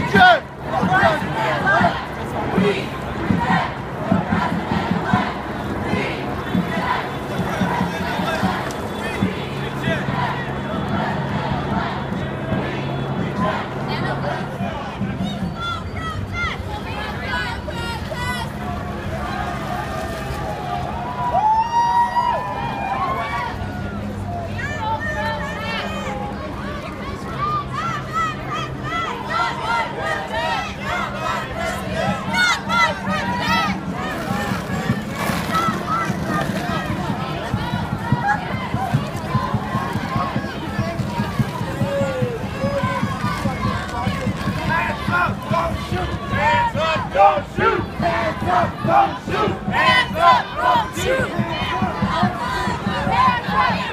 We can! don't shoot! Hands up, don't shoot! Hands up, don't shoot! Hands up, don't shoot!